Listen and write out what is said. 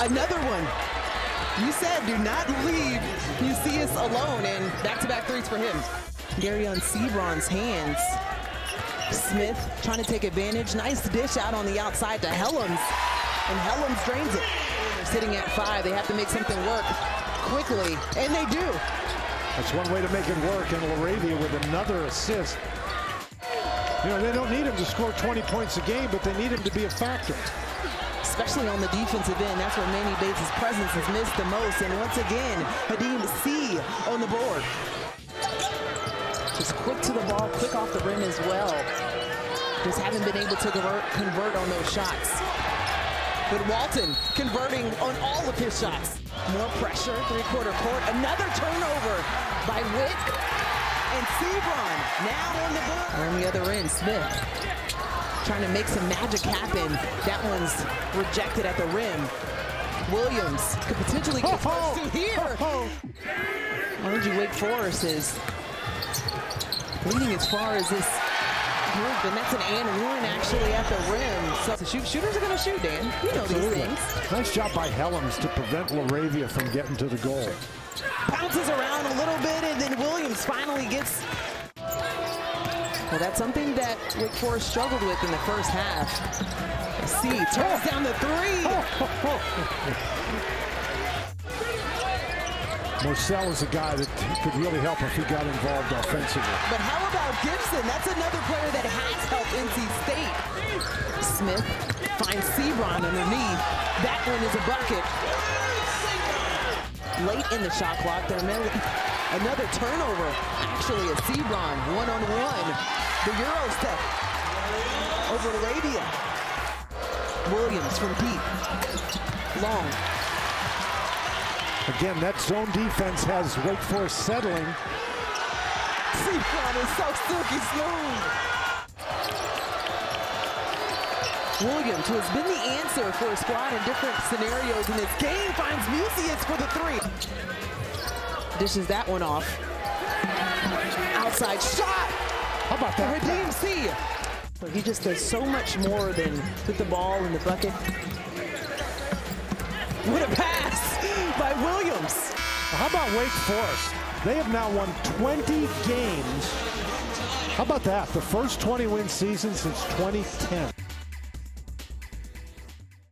Another one. You said do not leave Mucius alone, and back-to-back threes for him. Gary on Seabron's hands. Smith trying to take advantage. Nice dish out on the outside to Hellems, and Hellems drains it. They're sitting at five. They have to make something work quickly, and they do. That's one way to make it work, and LaRavia with another assist. You know, they don't need him to score 20 points a game, but they need him to be a factor. Especially on the defensive end. That's where Manny Bates' presence has missed the most. And once again, Khadim Sy on the board. Just quick to the ball, quick off the rim as well. Just haven't been able to convert, on those shots. But Walton converting on all of his shots. More pressure, three-quarter court. Another turnover by Witt and Seabron now on the board. On the other end, Smith trying to make some magic happen. That one's rejected at the rim. Williams could potentially get Oh, first two here. oh. Mind you, Wake Forest is leading as far as this group, and that's an and one actually at the rim. So the shoot, shooters are going to shoot, Dan. You know these Absolutely. things. Nice job by Hellems to prevent LaRavia from getting to the goal. Bounces around a little bit, and then Williams finally gets. Well, that's something that Wake Forest struggled with in the first half. Sy turns down the three. Morsell is a guy that could really help if he got involved offensively. But how about Gibson? That's another player that has helped NC State. Smith finds Seabron underneath. That one is a bucket. Late in the shot clock, they're. Another turnover. Actually, a Seabron one-on-one. The Euro step over LaRavia. Williams from deep. Long. Again, that zone defense has Wake Forest settling. Seabron is so silky smooth. Williams, who has been the answer for a squad in different scenarios in this game, finds Mucius for the three. Dishes that one off. Outside shot. How about that? Khadim Sy. He just does so much more than put the ball in the bucket. What a pass by Williams. How about Wake Forest? They have now won 20 games. How about that? The first 20 win season since 2010.